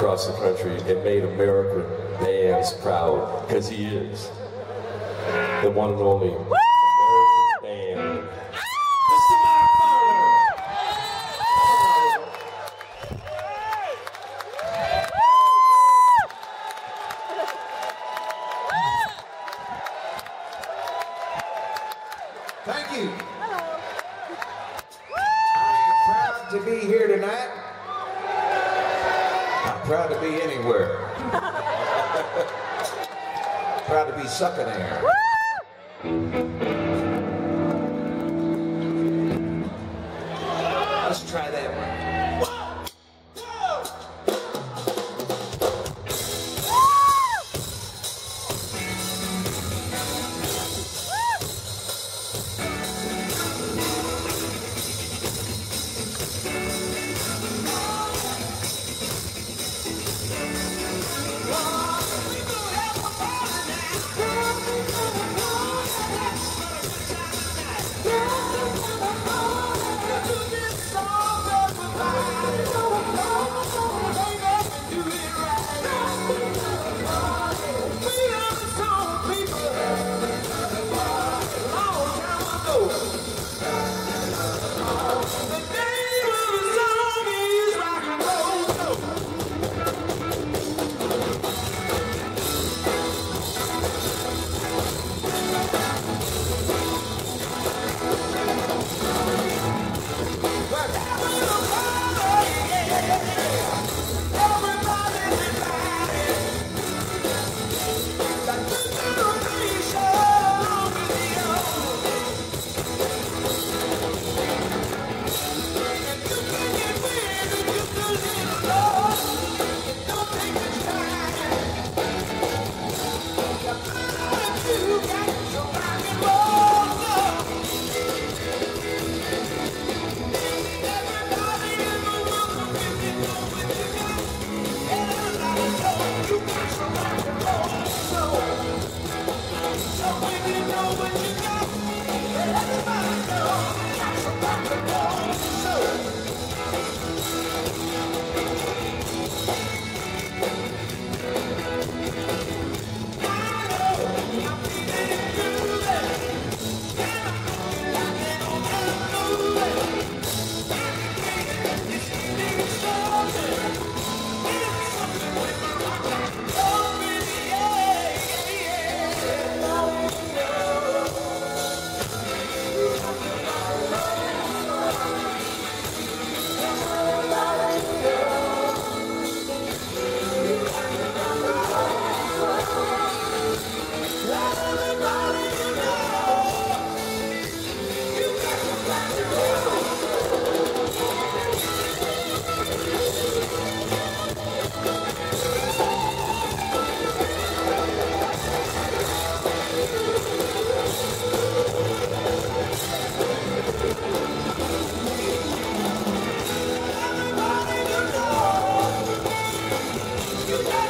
across the country and made American bands proud because he is the one and only American band. Thank you. I am proud to be here tonight. Proud to be anywhere. proud to be sucking air.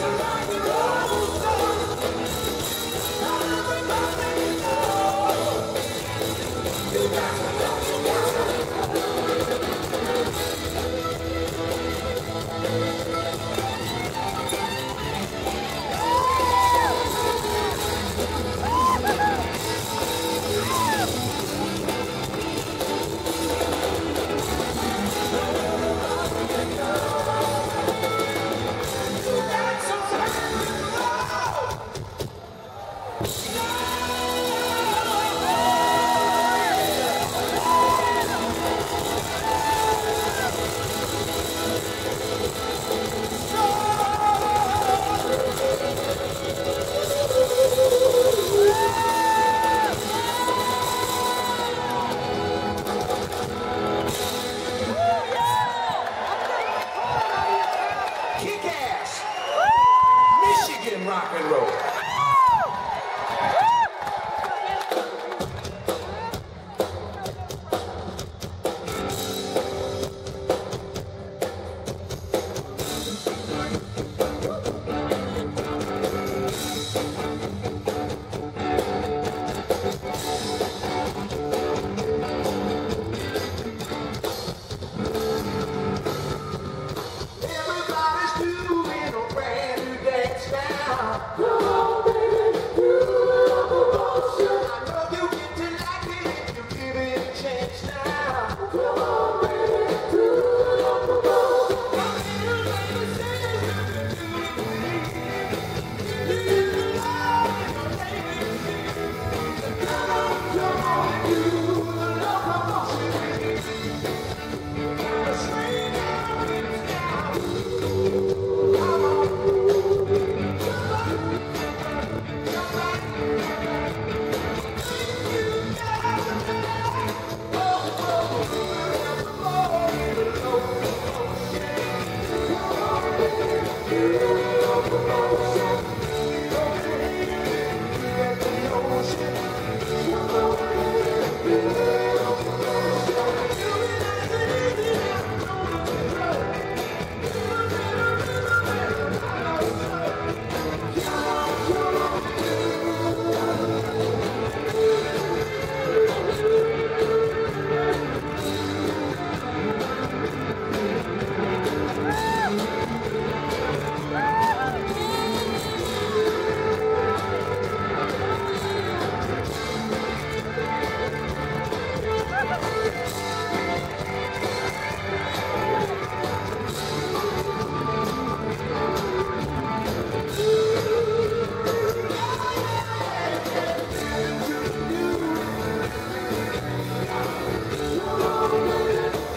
Yeah.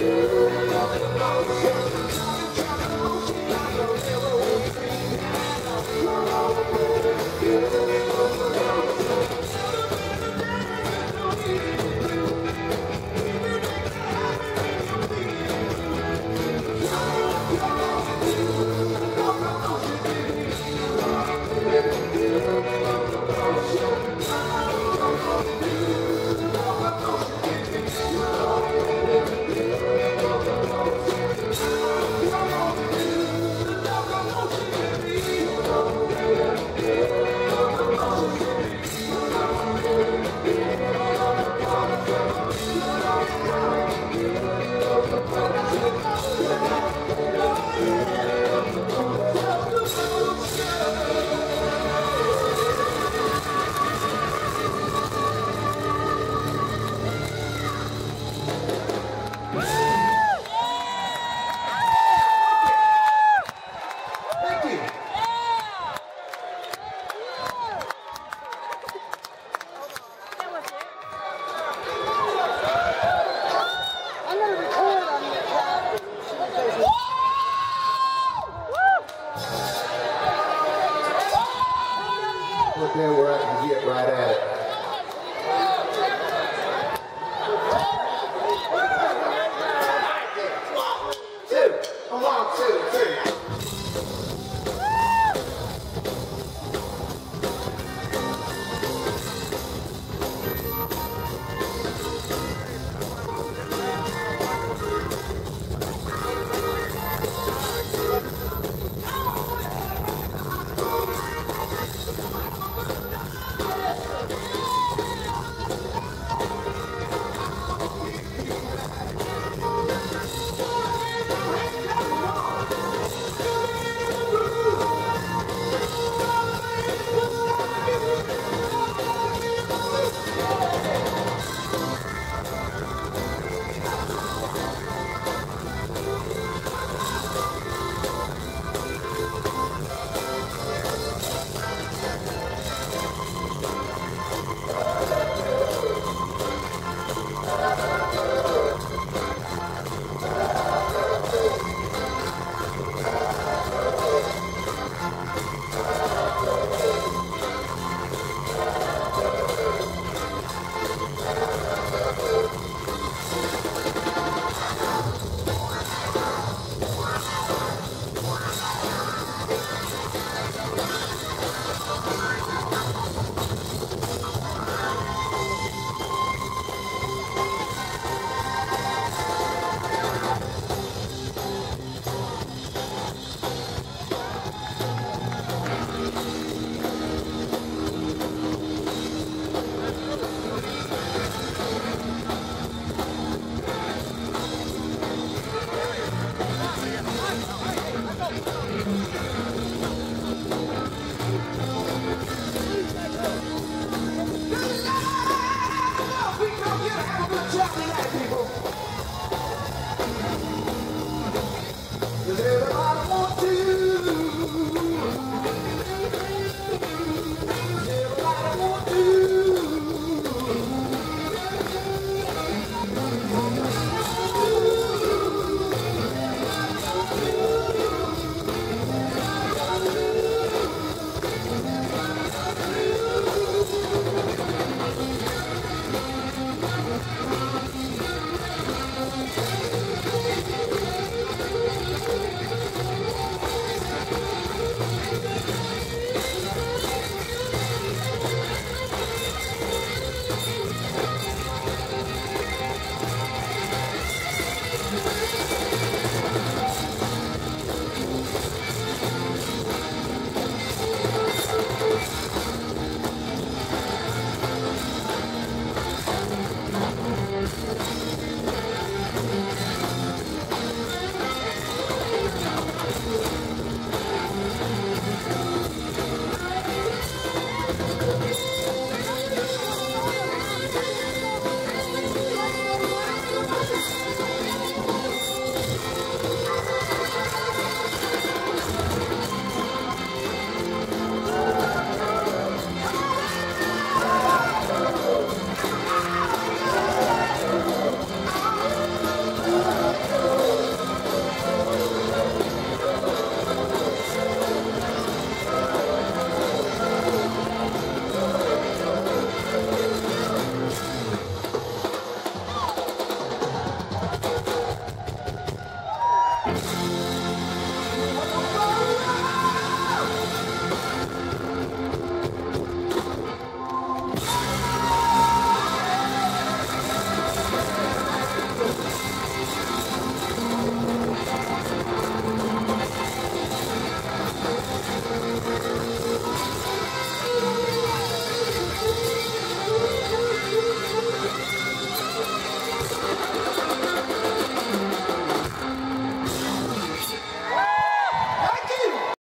There two, three.